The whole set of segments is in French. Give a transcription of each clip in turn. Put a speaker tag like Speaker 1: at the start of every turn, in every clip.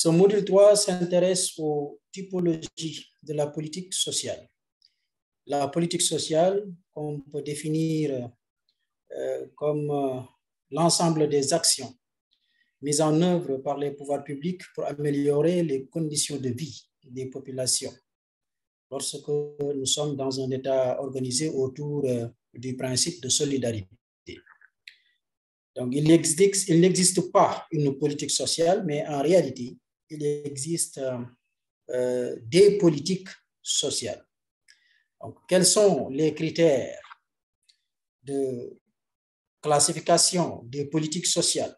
Speaker 1: Ce module 3 s'intéresse aux typologies de la politique sociale. La politique sociale, qu'on peut définir euh, comme euh, l'ensemble des actions mises en œuvre par les pouvoirs publics pour améliorer les conditions de vie des populations lorsque nous sommes dans un État organisé autour euh, du principe de solidarité. Donc, il n'existe pas une politique sociale, mais en réalité, il existe euh, des politiques sociales. Quels sont les critères de classification des politiques sociales?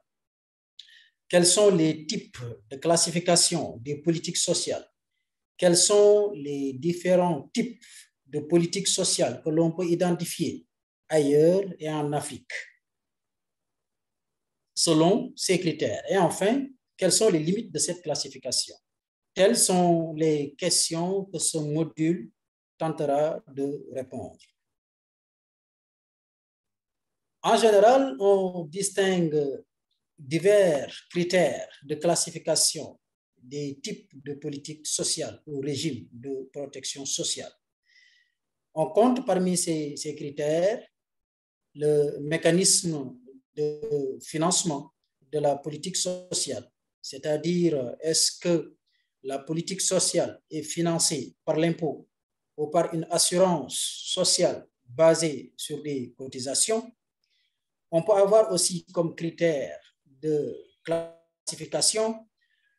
Speaker 1: Quels sont les types de classification des politiques sociales? Quels sont les différents types de politiques sociales que l'on peut identifier ailleurs et en Afrique selon ces critères? Et enfin, quelles sont les limites de cette classification? Telles sont les questions que ce module tentera de répondre. En général, on distingue divers critères de classification des types de politiques sociales ou régimes de protection sociale. On compte parmi ces, ces critères le mécanisme de financement de la politique sociale, c'est-à-dire est-ce que la politique sociale est financée par l'impôt ou par une assurance sociale basée sur des cotisations? On peut avoir aussi comme critère de classification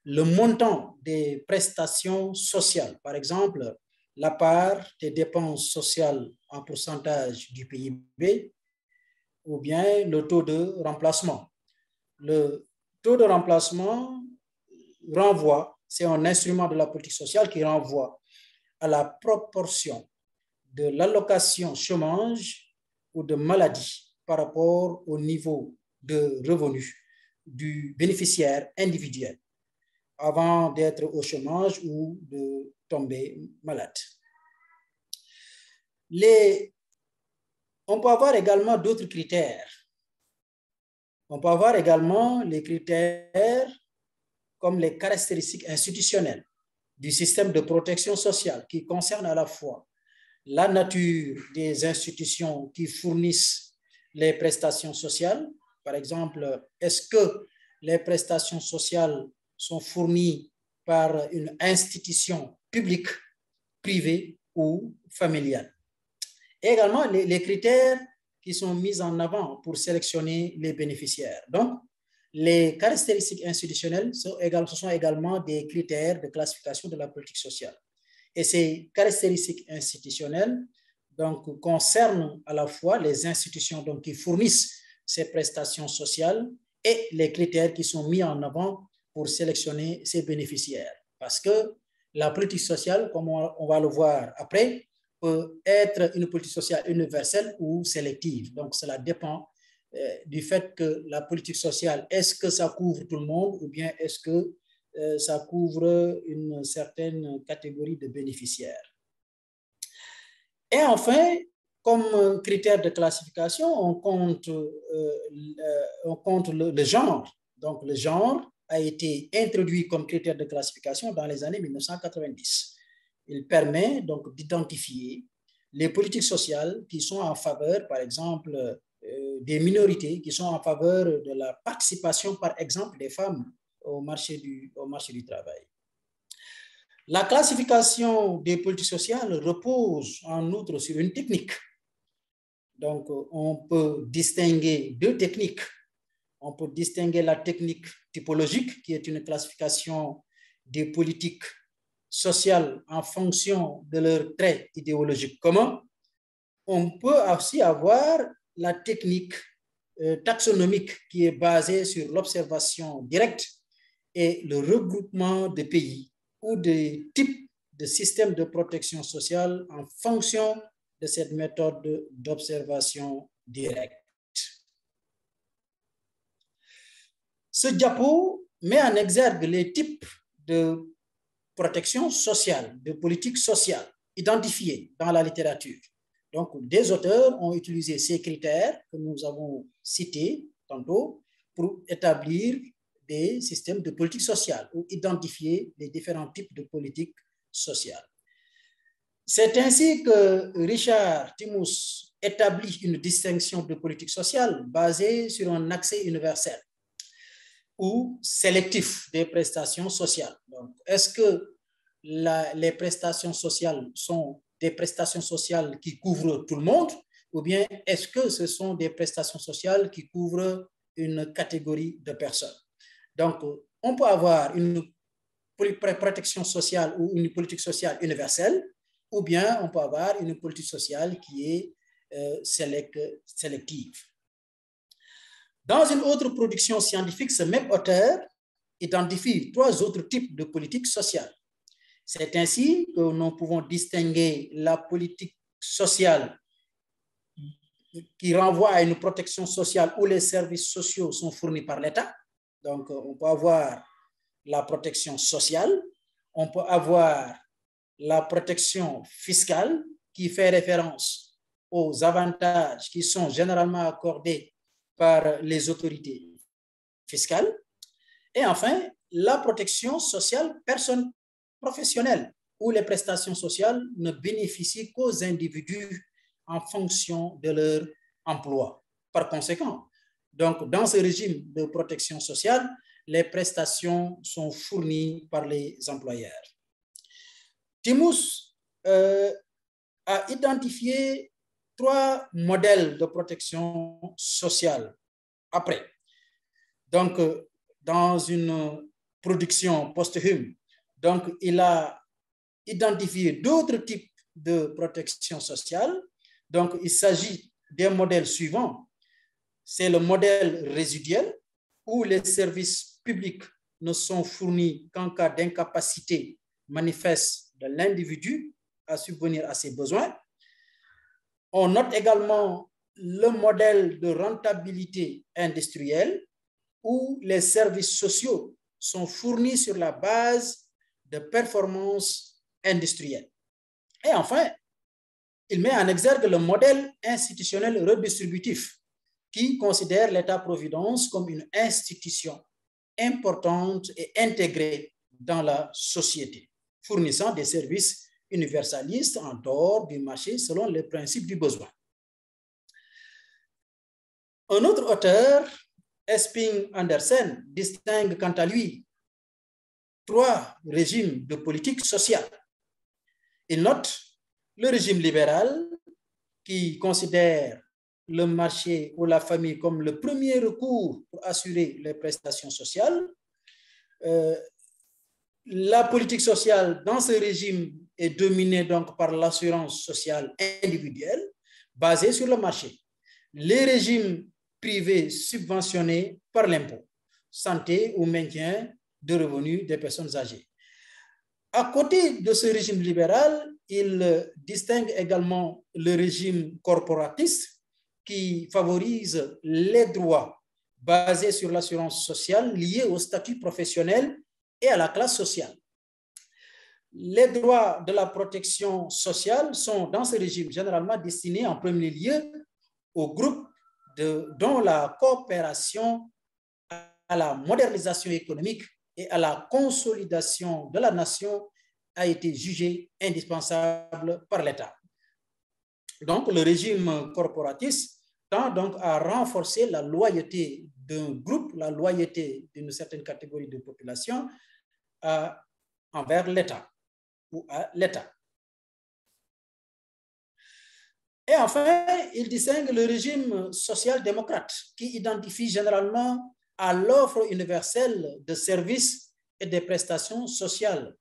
Speaker 1: le montant des prestations sociales, par exemple la part des dépenses sociales en pourcentage du PIB ou bien le taux de remplacement. Taux de remplacement renvoie, c'est un instrument de la politique sociale qui renvoie à la proportion de l'allocation chômage ou de maladie par rapport au niveau de revenu du bénéficiaire individuel avant d'être au chômage ou de tomber malade. On peut avoir également d'autres critères. On peut avoir également les critères comme les caractéristiques institutionnelles du système de protection sociale qui concernent à la fois la nature des institutions qui fournissent les prestations sociales. Par exemple, est-ce que les prestations sociales sont fournies par une institution publique, privée ou familiale? Également les, critères qui sont mis en avant pour sélectionner les bénéficiaires. Donc, les caractéristiques institutionnelles sont ce sont également des critères de classification de la politique sociale. Et ces caractéristiques institutionnelles donc, concernent à la fois les institutions donc, qui fournissent ces prestations sociales et les critères qui sont mis en avant pour sélectionner ces bénéficiaires. Parce que la politique sociale, comme on va le voir après, peut être une politique sociale universelle ou sélective. Donc, cela dépend euh, du fait que la politique sociale, est-ce que ça couvre tout le monde ou bien est-ce que euh, ça couvre une certaine catégorie de bénéficiaires. Et enfin, comme critère de classification, on compte, euh, on compte le, le genre. Donc, le genre a été introduit comme critère de classification dans les années 1990. Il permet donc d'identifier les politiques sociales qui sont en faveur, par exemple, euh, des minorités, qui sont en faveur de la participation, par exemple, des femmes au marché du, au marché du travail. La classification des politiques sociales repose en outre sur une technique. Donc, on peut distinguer deux techniques. On peut distinguer la technique typologique, qui est une classification des politiques sociales en fonction de leurs traits idéologiques communs, on peut aussi avoir la technique euh, taxonomique qui est basée sur l'observation directe et le regroupement de pays ou de types de systèmes de protection sociale en fonction de cette méthode d'observation directe. Ce diapo met en exergue les types de protection sociale, de politique sociale identifiée dans la littérature. Donc, des auteurs ont utilisé ces critères que nous avons cités tantôt pour établir des systèmes de politique sociale ou identifier les différents types de politique sociale. C'est ainsi que Richard Timus établit une distinction de politique sociale basée sur un accès universel ou sélectif des prestations sociales. Est-ce que les prestations sociales sont des prestations sociales qui couvrent tout le monde ou bien est-ce que ce sont des prestations sociales qui couvrent une catégorie de personnes? Donc, on peut avoir une protection sociale ou une politique sociale universelle, ou bien on peut avoir une politique sociale qui est euh, sélective. Dans une autre production scientifique, ce même auteur identifie trois autres types de politiques sociales. C'est ainsi que nous pouvons distinguer la politique sociale qui renvoie à une protection sociale où les services sociaux sont fournis par l'État. Donc, on peut avoir la protection sociale, on peut avoir la protection fiscale qui fait référence aux avantages qui sont généralement accordés par les autorités fiscales. Et enfin, la protection sociale personne professionnelle, où les prestations sociales ne bénéficient qu'aux individus en fonction de leur emploi. Par conséquent, donc dans ce régime de protection sociale, les prestations sont fournies par les employeurs. Timus euh, a identifié trois modèles de protection sociale après. Donc, dans une production post-hume, donc il a identifié d'autres types de protection sociale donc, il s'agit des modèles suivants. C'est le modèle résiduel où les services publics ne sont fournis qu'en cas d'incapacité manifeste de l'individu à subvenir à ses besoins. On note également le modèle de rentabilité industrielle où les services sociaux sont fournis sur la base de performances industrielles. Et enfin, il met en exergue le modèle institutionnel redistributif qui considère l'État-providence comme une institution importante et intégrée dans la société, fournissant des services universalistes en dehors du marché selon les principes du besoin. Un autre auteur, Esping Andersen, distingue quant à lui trois régimes de politique sociale. Il note le régime libéral, qui considère le marché ou la famille comme le premier recours pour assurer les prestations sociales. Euh, la politique sociale dans ce régime est dominée donc par l'assurance sociale individuelle basée sur le marché. Les régimes privés subventionnés par l'impôt, santé ou maintien de revenus des personnes âgées. À côté de ce régime libéral, il distingue également le régime corporatiste qui favorise les droits basés sur l'assurance sociale liés au statut professionnel et à la classe sociale. Les droits de la protection sociale sont dans ce régime généralement destinés en premier lieu aux groupes de, dont la coopération à la modernisation économique et à la consolidation de la nation a été jugé indispensable par l'État. Donc, le régime corporatiste tend donc à renforcer la loyauté d'un groupe, la loyauté d'une certaine catégorie de population envers l'État ou à l'État. Et enfin, il distingue le régime social-démocrate qui identifie généralement à l'offre universelle de services et des prestations sociales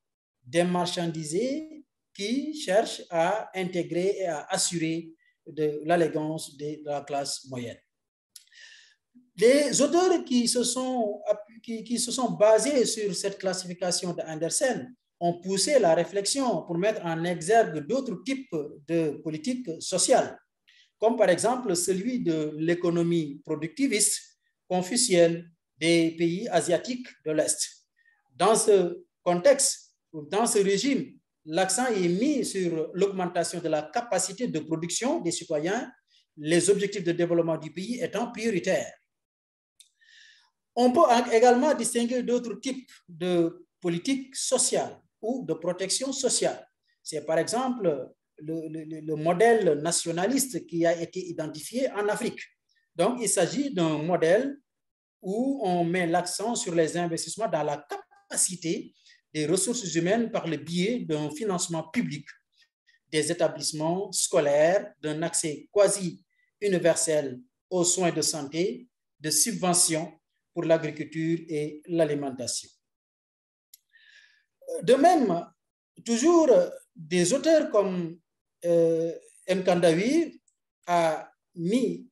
Speaker 1: des marchandisés qui cherchent à intégrer et à assurer de l'allégance de la classe moyenne. Les auteurs qui se sont, qui, qui se sont basés sur cette classification d'Andersen ont poussé la réflexion pour mettre en exergue d'autres types de politiques sociales, comme par exemple celui de l'économie productiviste confucienne des pays asiatiques de l'Est. Dans ce contexte, dans ce régime, l'accent est mis sur l'augmentation de la capacité de production des citoyens, les objectifs de développement du pays étant prioritaires. On peut également distinguer d'autres types de politiques sociales ou de protection sociale. C'est par exemple le, le, modèle nationaliste qui a été identifié en Afrique. Donc, il s'agit d'un modèle où on met l'accent sur les investissements dans la capacité des ressources humaines par le biais d'un financement public des établissements scolaires, d'un accès quasi universel aux soins de santé, de subventions pour l'agriculture et l'alimentation. De même, toujours des auteurs comme euh, M. Kandawi a mis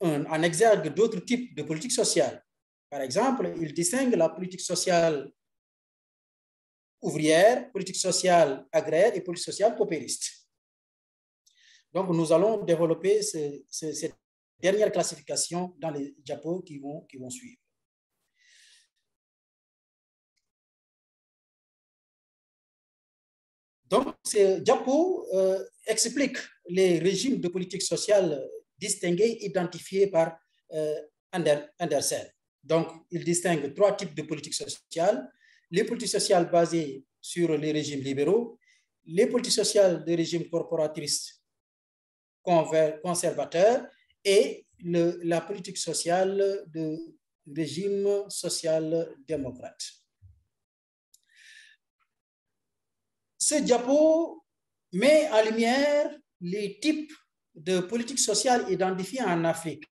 Speaker 1: en exergue d'autres types de politiques sociales. Par exemple, il distingue la politique sociale ouvrière, politique sociale agraire et politique sociale paupériste. Donc, nous allons développer cette dernière classification dans les diapos qui vont, qui vont suivre. Donc, ce diapo euh, explique les régimes de politique sociale distingués, identifiés par euh, Andersen. Donc, il distingue trois types de politiques sociales. Les politiques sociales basées sur les régimes libéraux, les politiques sociales de régime corporatiste conservateur et la politique sociale de régime social-démocrate. Ce diapo met en lumière les types de politiques sociales identifiées en Afrique.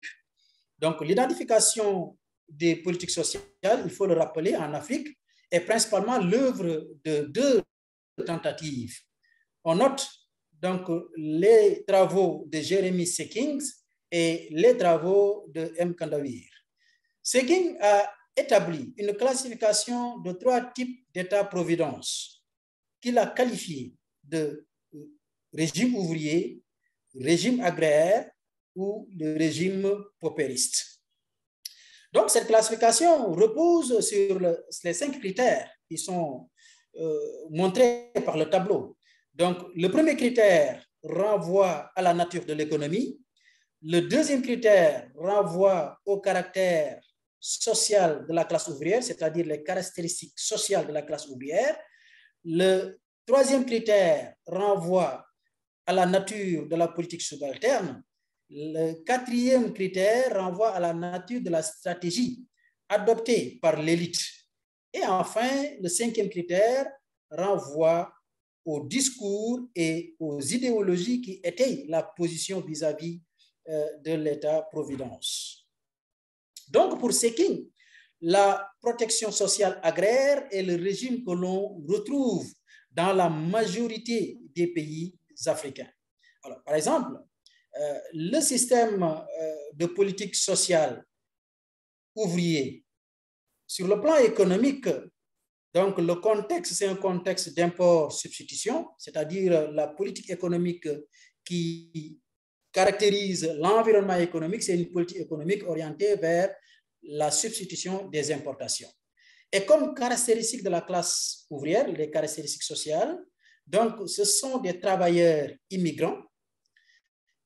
Speaker 1: Donc, l'identification des politiques sociales, il faut le rappeler, en Afrique, est principalement l'œuvre de deux tentatives. On note donc les travaux de Jérémy Sekings et les travaux de M. Kandawir. Sekings a établi une classification de trois types d'État-providence qu'il a qualifié de régime ouvrier, régime agraire ou le régime paupériste. Donc, cette classification repose sur les cinq critères qui sont euh, montrés par le tableau. Donc, le premier critère renvoie à la nature de l'économie. Le deuxième critère renvoie au caractère social de la classe ouvrière, c'est-à-dire les caractéristiques sociales de la classe ouvrière. Le troisième critère renvoie à la nature de la politique subalterne. Le quatrième critère renvoie à la nature de la stratégie adoptée par l'élite. Et enfin, le cinquième critère renvoie au discours et aux idéologies qui étaient la position vis-à-vis euh, de l'État-providence. Donc, pour Seking, la protection sociale agraire est le régime que l'on retrouve dans la majorité des pays africains. Par exemple, euh, le système euh, de politique sociale ouvrier, sur le plan économique, donc, le contexte, c'est un contexte d'import-substitution, c'est-à-dire la politique économique qui caractérise l'environnement économique, c'est une politique économique orientée vers la substitution des importations. Et comme caractéristique de la classe ouvrière, les caractéristiques sociales, donc ce sont des travailleurs immigrants.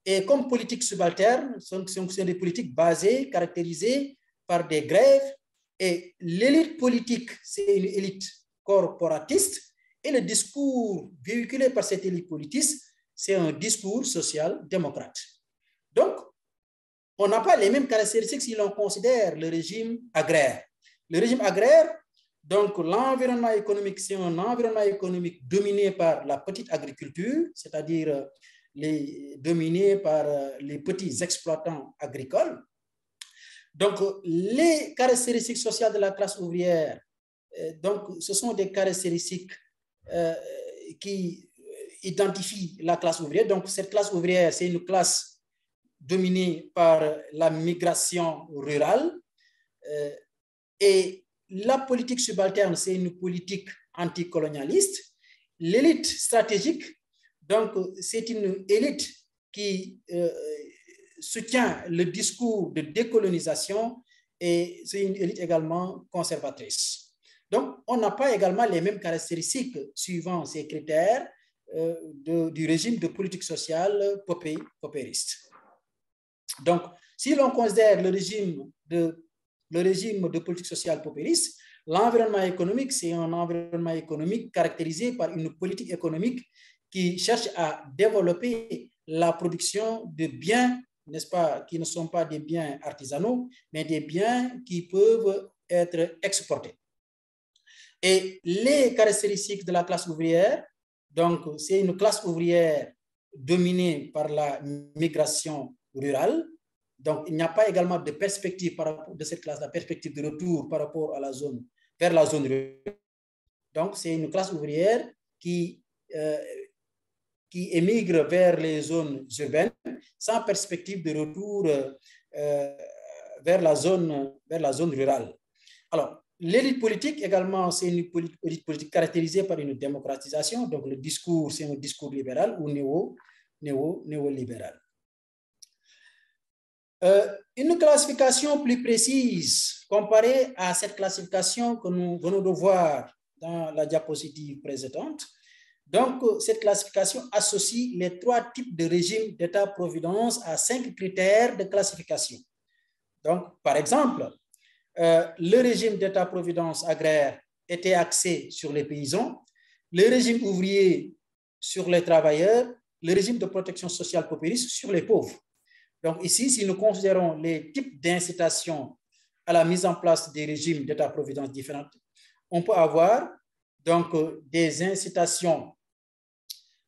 Speaker 1: Et comme politique subalterne, ce sont des politiques basées, caractérisées par des grèves et l'élite politique, c'est une élite corporatiste. Et le discours véhiculé par cette élite politique, c'est un discours social-démocrate. Donc, on n'a pas les mêmes caractéristiques si l'on considère le régime agraire. Le régime agraire, donc l'environnement économique, c'est un environnement économique dominé par la petite agriculture, c'est-à-dire les, dominé par les petits exploitants agricoles. Donc, les caractéristiques sociales de la classe ouvrière, euh, donc, ce sont des caractéristiques euh, qui identifient la classe ouvrière. Donc, cette classe ouvrière, c'est une classe dominée par la migration rurale. Euh, et la politique subalterne, c'est une politique anticolonialiste. L'élite stratégique, donc, c'est une élite qui soutient le discours de décolonisation et c'est une élite également conservatrice. Donc, on n'a pas également les mêmes caractéristiques suivant ces critères euh, du régime de politique sociale popé, popériste. Donc, si l'on considère le régime de le régime de politique sociale populiste, l'environnement économique, c'est un environnement économique caractérisé par une politique économique qui cherche à développer la production de biens, n'est-ce pas, qui ne sont pas des biens artisanaux, mais des biens qui peuvent être exportés. Et les caractéristiques de la classe ouvrière, donc c'est une classe ouvrière dominée par la migration rurale. Donc il n'y a pas également de perspective par rapport de cette classe, la perspective de retour par rapport à la zone, vers la zone rurale. Donc c'est une classe ouvrière qui, euh, qui émigre vers les zones urbaines sans perspective de retour euh, vers, la zone, vers la zone rurale. Alors, L'élite politique également, c'est une élite politique caractérisée par une démocratisation. Donc, le discours, c'est un discours libéral ou néo, néo, néolibéral. Euh, une classification plus précise comparée à cette classification que nous venons de voir dans la diapositive précédente. Donc, cette classification associe les trois types de régimes d'État-providence à cinq critères de classification. Donc, par exemple, euh, le régime d'État-providence agraire était axé sur les paysans, le régime ouvrier sur les travailleurs, le régime de protection sociale populiste sur les pauvres. Donc ici, si nous considérons les types d'incitation à la mise en place des régimes d'État-providence différents, on peut avoir donc des incitations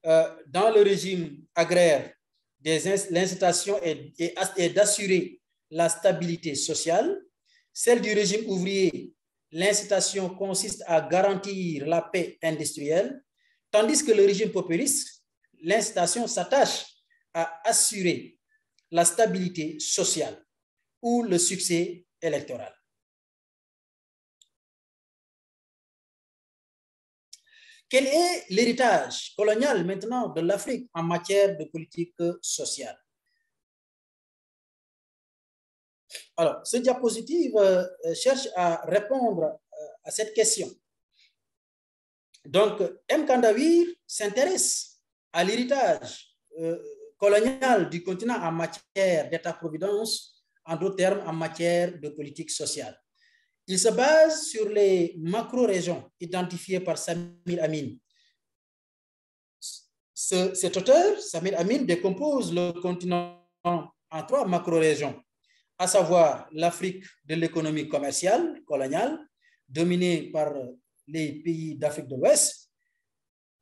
Speaker 1: euh, dans le régime agraire. L'incitation est d'assurer la stabilité sociale, celle du régime ouvrier, l'incitation consiste à garantir la paix industrielle, tandis que le régime populiste, l'incitation s'attache à assurer la stabilité sociale ou le succès électoral. Quel est l'héritage colonial maintenant de l'Afrique en matière de politique sociale? Alors, ce diapositive euh, cherche à répondre euh, à cette question. Donc, M. Kandawir s'intéresse à l'héritage colonial du continent en matière d'État-providence, en d'autres termes, en matière de politique sociale. Il se base sur les macro-régions identifiées par Samir Amin. cet auteur, Samir Amin, décompose le continent en trois macro-régions à savoir l'Afrique de l'économie commerciale coloniale, dominée par les pays d'Afrique de l'Ouest,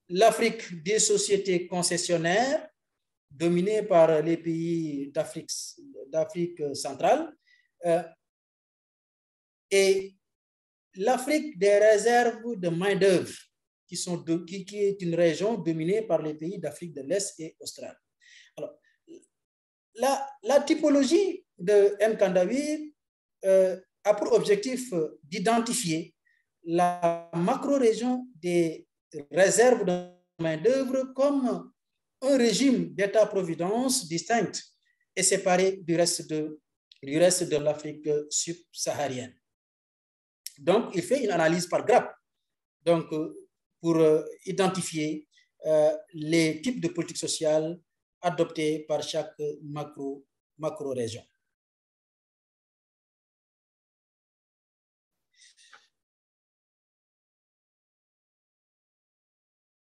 Speaker 1: l'Afrique des sociétés concessionnaires, dominée par les pays d'Afrique centrale, euh, et l'Afrique des réserves de main-d'œuvre, qui, est une région dominée par les pays d'Afrique de l'Est et australe. La, typologie de M. Kandavir euh, a pour objectif d'identifier la macro-région des réserves de main-d'œuvre comme un régime d'État-providence distinct et séparé du reste de, l'Afrique subsaharienne. Donc, il fait une analyse par grappe donc, euh, pour identifier les types de politiques sociales adoptées par chaque macro-région.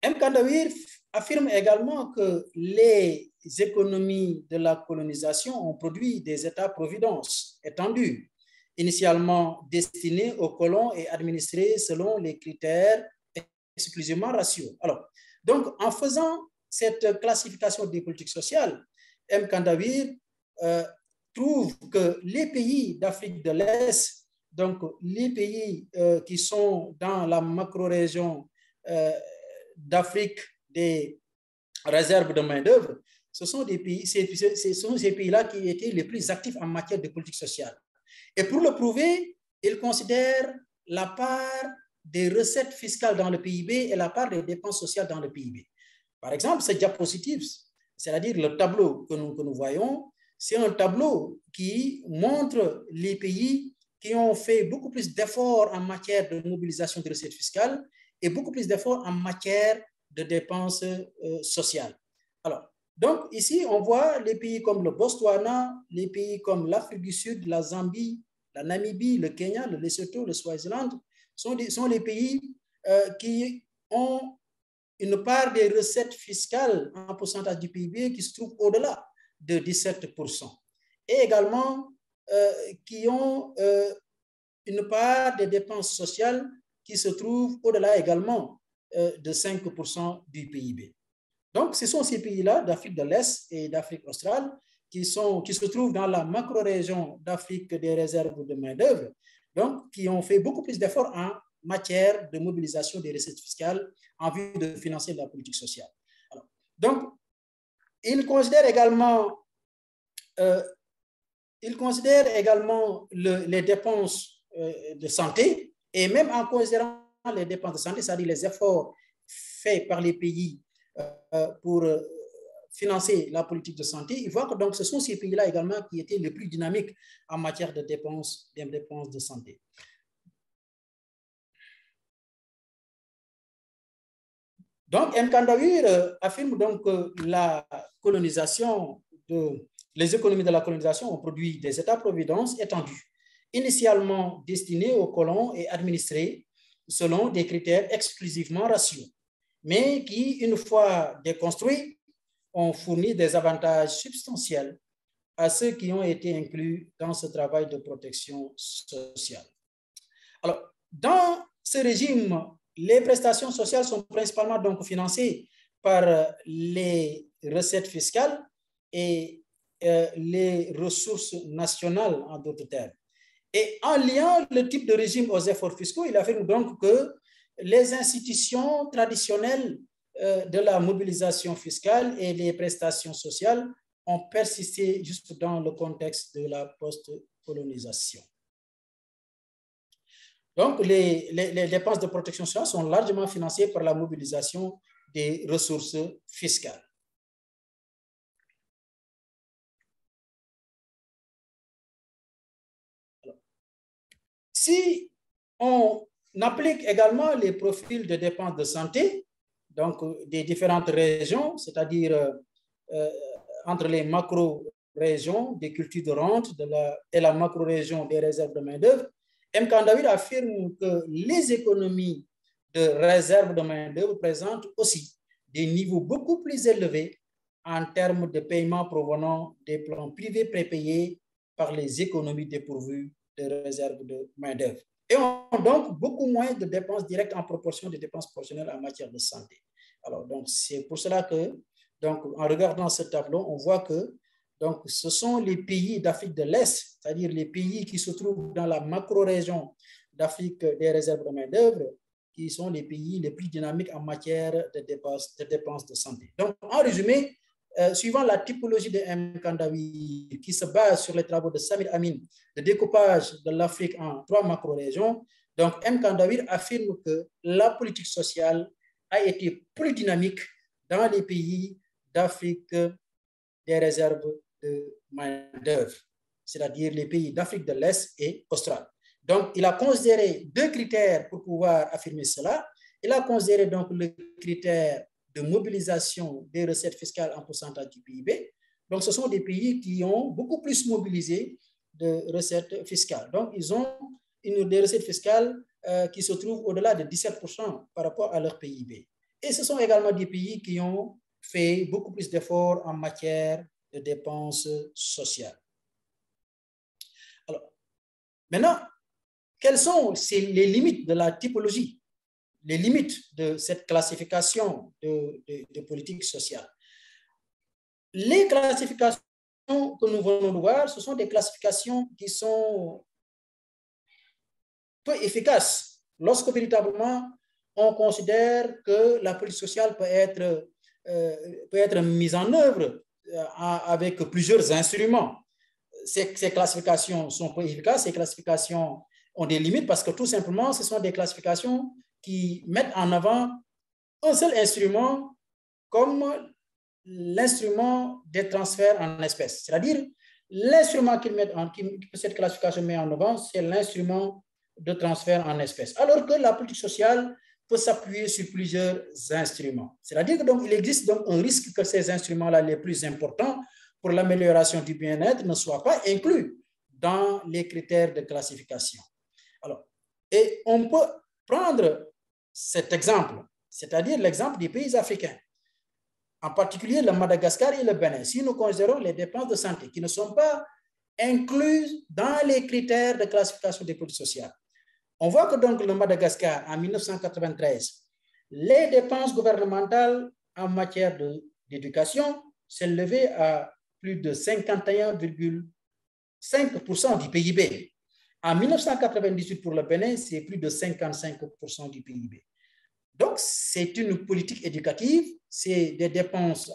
Speaker 1: M. Kandawir affirme également que les économies de la colonisation ont produit des États-providence étendus, initialement destinés aux colons et administrés selon les critères exclusivement raciaux. Alors, donc, en faisant cette classification des politiques sociales, M. Kandawir euh, trouve que les pays d'Afrique de l'Est, donc les pays euh, qui sont dans la macro-région euh, d'Afrique des réserves de main-d'œuvre, ce sont ce ces pays-là qui étaient les plus actifs en matière de politique sociale. Et pour le prouver, il considère la part des recettes fiscales dans le PIB et la part des dépenses sociales dans le PIB. Par exemple, cette diapositive, c'est-à-dire le tableau que nous, que nous voyons, c'est un tableau qui montre les pays qui ont fait beaucoup plus d'efforts en matière de mobilisation de recettes fiscales et beaucoup plus d'efforts en matière de dépenses euh, sociales. Alors, donc ici, on voit les pays comme le Botswana, les pays comme l'Afrique du Sud, la Zambie, la Namibie, le Kenya, le Lesotho, le Swaziland sont, sont les pays euh, qui ont une part des recettes fiscales en pourcentage du PIB qui se trouve au-delà de 17%. Et également euh, qui ont une part des dépenses sociales qui se trouve au-delà également de 5% du PIB. Donc, ce sont ces pays-là d'Afrique de l'Est et d'Afrique australe qui, sont, qui se trouvent dans la macro-région d'Afrique des réserves de main-d'œuvre, donc qui ont fait beaucoup plus d'efforts en matière de mobilisation des recettes fiscales en vue de financer la politique sociale. donc, il considère également, euh, également les dépenses euh, de santé et même en considérant les dépenses de santé, c'est-à-dire les efforts faits par les pays euh, pour financer la politique de santé, il voit que donc ce sont ces pays-là également qui étaient les plus dynamiques en matière de dépenses, de dépenses de santé. Donc, Mkandawir euh, affirme donc que la colonisation, de, les économies de la colonisation ont produit des États-providence étendus, initialement destinés aux colons et administrés selon des critères exclusivement raciaux, mais qui, une fois déconstruits, ont fourni des avantages substantiels à ceux qui ont été inclus dans ce travail de protection sociale. Alors, dans ce régime les prestations sociales sont principalement donc financées par euh, les recettes fiscales et euh, les ressources nationales, en d'autres termes. Et en liant le type de régime aux efforts fiscaux, il affirme donc que les institutions traditionnelles euh, de la mobilisation fiscale et les prestations sociales ont persisté juste dans le contexte de la post-colonisation. Donc, les, dépenses de protection sociale sont largement financées par la mobilisation des ressources fiscales. Si on applique également les profils de dépenses de santé, donc des différentes régions, c'est-à-dire euh, entre les macro-régions des cultures de rente et la macro-région des réserves de main-d'œuvre, M. Kandawir affirme que les économies de réserve de main-d'œuvre présentent aussi des niveaux beaucoup plus élevés en termes de paiement provenant des plans privés prépayés par les économies dépourvues de réserve de main-d'œuvre et ont donc beaucoup moins de dépenses directes en proportion des dépenses proportionnelles en matière de santé. Alors, donc, c'est pour cela que, donc, en regardant ce tableau, on voit que donc, ce sont les pays d'Afrique de l'Est, c'est-à-dire les pays qui se trouvent dans la macro-région d'Afrique des réserves de main-d'œuvre, qui sont les pays les plus dynamiques en matière de dépenses de, dépenses de santé. Donc, en résumé, euh, suivant la typologie de M. Kandawi, qui se base sur les travaux de Samir Amin, de découpage de l'Afrique en trois macro-régions, donc M. Kandawi affirme que la politique sociale a été plus dynamique dans les pays d'Afrique des réserves de main-d'œuvre, c'est-à-dire les pays d'Afrique de l'Est et australe. Donc, il a considéré deux critères pour pouvoir affirmer cela. Il a considéré donc le critère de mobilisation des recettes fiscales en pourcentage du PIB. Donc, ce sont des pays qui ont beaucoup plus mobilisé de recettes fiscales. Donc, ils ont une, des recettes fiscales euh, qui se trouvent au-delà de 17% par rapport à leur PIB. Et ce sont également des pays qui ont fait beaucoup plus d'efforts en matière de dépenses sociales. Alors, maintenant, quelles sont les limites de la typologie, les limites de cette classification de, politique sociale Les classifications que nous venons de voir, ce sont des classifications qui sont peu efficaces lorsque véritablement on considère que la politique sociale peut être, euh, peut être mise en œuvre euh, avec plusieurs instruments. Ces, classifications sont pas efficaces, ces classifications ont des limites parce que tout simplement, ce sont des classifications qui mettent en avant un seul instrument comme l'instrument des transferts en espèces. C'est-à-dire, l'instrument qu'ils mettent en, que cette classification met en avant, c'est l'instrument de transfert en espèces. Alors que la politique sociale peut s'appuyer sur plusieurs instruments. C'est-à-dire qu'il existe donc un risque que ces instruments-là les plus importants pour l'amélioration du bien-être ne soient pas inclus dans les critères de classification. Alors, et on peut prendre cet exemple, c'est-à-dire l'exemple des pays africains, en particulier le Madagascar et le Bénin. Si nous considérons les dépenses de santé qui ne sont pas incluses dans les critères de classification des politiques sociales, on voit que donc le Madagascar, en 1993, les dépenses gouvernementales en matière d'éducation s'élevaient à plus de 51,5% du PIB. En 1998, pour le Bénin, c'est plus de 55% du PIB. Donc, c'est une politique éducative, c'est des dépenses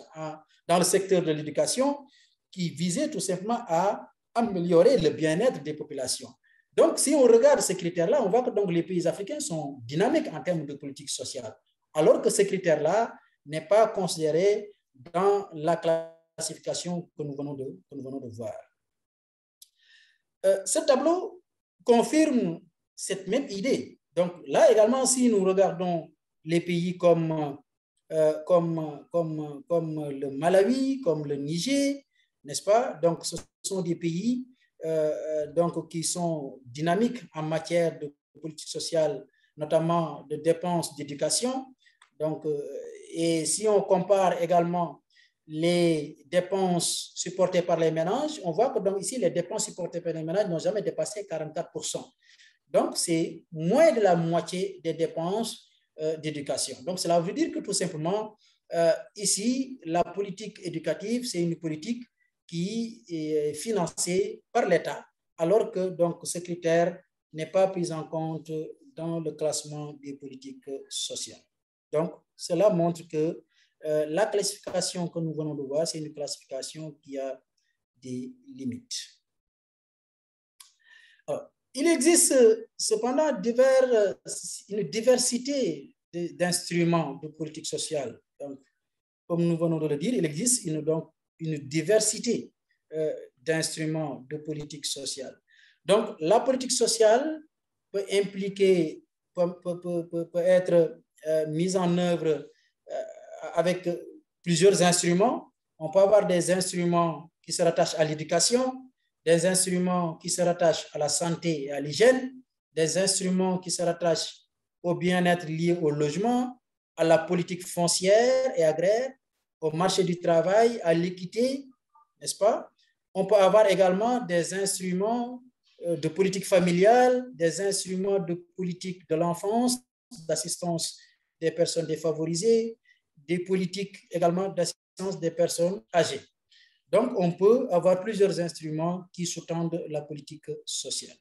Speaker 1: dans le secteur de l'éducation qui visaient tout simplement à améliorer le bien-être des populations. Donc, si on regarde ces critères-là, on voit que donc, les pays africains sont dynamiques en termes de politique sociale, alors que ces critères-là n'est pas considéré dans la classification que nous venons de, voir. Euh, ce tableau confirme cette même idée. Donc là également, si nous regardons les pays comme, euh, comme, comme, comme le Malawi, comme le Niger, n'est-ce pas? Donc ce sont des pays euh, donc, qui sont dynamiques en matière de politique sociale, notamment de dépenses d'éducation. Donc, et si on compare également les dépenses supportées par les ménages, on voit que donc ici, les dépenses supportées par les ménages n'ont jamais dépassé 44%. Donc, c'est moins de la moitié des dépenses euh, d'éducation. Donc, cela veut dire que tout simplement, euh, ici, la politique éducative, c'est une politique qui est financée par l'État, alors que donc, ce critère n'est pas pris en compte dans le classement des politiques sociales. Donc, cela montre que euh, la classification que nous venons de voir, c'est une classification qui a des limites. il existe cependant une diversité d'instruments de politique sociale. Comme nous venons de le dire, il existe une, donc, une diversité euh, d'instruments de politique sociale. Donc, la politique sociale peut impliquer, peut être euh, mise en œuvre avec plusieurs instruments. On peut avoir des instruments qui se rattachent à l'éducation, des instruments qui se rattachent à la santé et à l'hygiène, des instruments qui se rattachent au bien-être lié au logement, à la politique foncière et agraire, au marché du travail, à l'équité, n'est-ce pas? On peut avoir également des instruments euh, de politique familiale, des instruments de politique de l'enfance, d'assistance des personnes défavorisées, des politiques également d'assistance des personnes âgées. Donc, on peut avoir plusieurs instruments qui sous-tendent la politique sociale.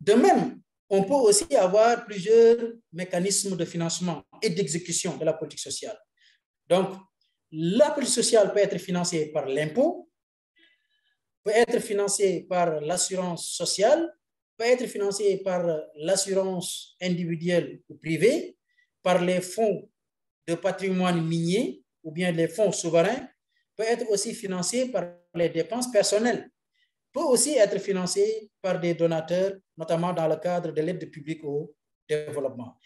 Speaker 1: De même, on peut aussi avoir plusieurs mécanismes de financement et d'exécution de la politique sociale. Donc, la politique sociale peut être financée par l'impôt, peut être financée par l'assurance sociale, peut être financée par l'assurance individuelle ou privée, par les fonds de patrimoine minier ou bien les fonds souverains peut être aussi financé par les dépenses personnelles, peut aussi être financé par des donateurs, notamment dans le cadre de l'aide publique au développement.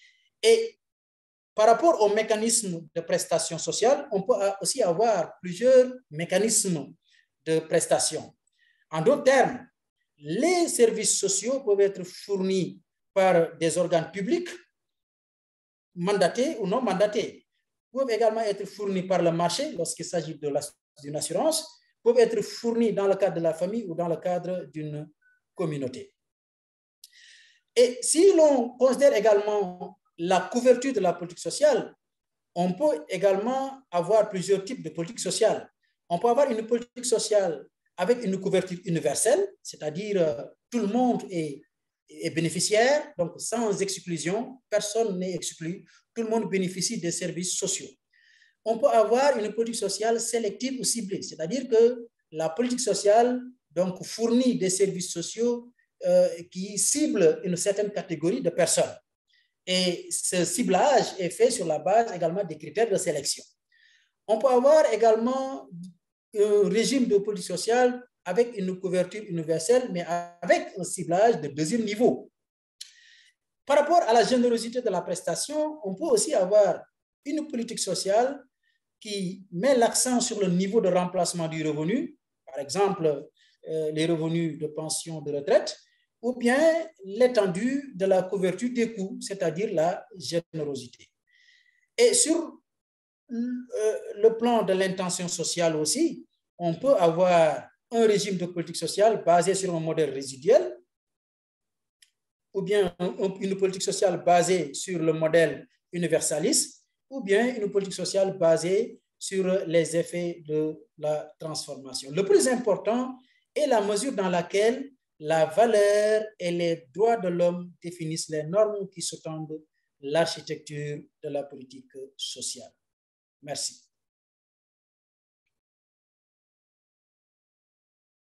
Speaker 1: Et par rapport aux mécanismes de prestation sociale, on peut aussi avoir plusieurs mécanismes de prestation. En d'autres termes, les services sociaux peuvent être fournis par des organes publics, mandatés ou non mandatés peuvent également être fournis par le marché lorsqu'il s'agit d'une assurance, peuvent être fournis dans le cadre de la famille ou dans le cadre d'une communauté. Et si l'on considère également la couverture de la politique sociale, on peut également avoir plusieurs types de politique sociale. On peut avoir une politique sociale avec une couverture universelle, c'est-à-dire euh, tout le monde est, est, bénéficiaire, donc sans exclusion, personne n'est exclu tout le monde bénéficie des services sociaux. On peut avoir une politique sociale sélective ou ciblée, c'est-à-dire que la politique sociale donc, fournit des services sociaux euh, qui ciblent une certaine catégorie de personnes. Et ce ciblage est fait sur la base également des critères de sélection. On peut avoir également un régime de politique sociale avec une couverture universelle, mais avec un ciblage de deuxième niveau. Par rapport à la générosité de la prestation, on peut aussi avoir une politique sociale qui met l'accent sur le niveau de remplacement du revenu. Par exemple, euh, les revenus de pension de retraite, ou bien l'étendue de la couverture des coûts, c'est-à-dire la générosité. Et sur euh, le plan de l'intention sociale aussi, on peut avoir un régime de politique sociale basé sur un modèle résiduel, ou bien une politique sociale basée sur le modèle universaliste, ou bien une politique sociale basée sur les effets de la transformation. Le plus important est la mesure dans laquelle la valeur et les droits de l'homme définissent les normes qui sous-tendent l'architecture de la politique sociale. Merci.